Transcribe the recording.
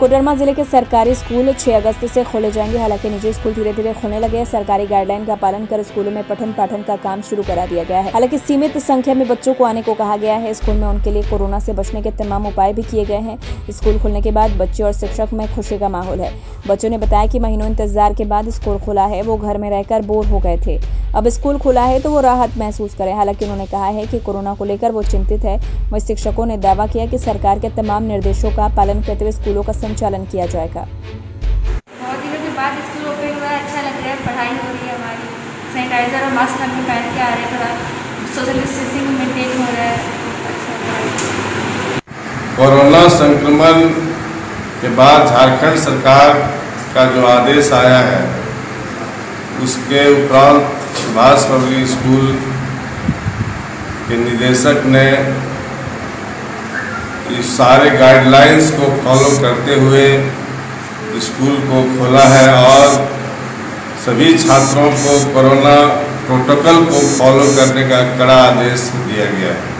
कोडरमा ज़िले के सरकारी स्कूल 6 अगस्त से खोले जाएँगे। हालाँकि निजी स्कूल धीरे धीरे खोलने लगे हैं। सरकारी गाइडलाइन का पालन कर स्कूलों में पठन पाठन का काम शुरू करा दिया गया है। हालाँकि सीमित संख्या में बच्चों को आने को कहा गया है। स्कूल में उनके लिए कोरोना से बचने के तमाम उपाय भी किए गए हैं। स्कूल खुलने के बाद बच्चे और शिक्षक में खुशी का माहौल है। बच्चों ने बताया कि महीनों इंतज़ार के बाद स्कूल खुला है। वो घर में रहकर बोर हो गए थे। अब स्कूल खुला है तो वो राहत महसूस करें। हालाँकि उन्होंने कहा है कि कोरोना को लेकर वो चिंतित है। वहीं शिक्षकों ने दावा किया कि सरकार के तमाम निर्देशों का पालन करते हुए स्कूलों का संचालन किया जाएगा। बहुत दिनों के बाद स्कूल ओपन हुआ अच्छा लग रहा है पढ़ाई हो रही है हमारी। सैनिटाइजर और मास्क हम पहन के आ रहे हैं थोड़ा सोशल डिस्टेंसिंग मेंटेन हो रहा है। अच्छा है। कोरोना संक्रमण के बाद झारखंड सरकार का जो आदेश आया है उसके उपरांत सुभाष पब्लिक स्कूल के निदेशक ने इस सारे गाइडलाइंस को फॉलो करते हुए स्कूल को खोला है और सभी छात्रों को कोरोना प्रोटोकॉल को फॉलो करने का कड़ा आदेश दिया गया है।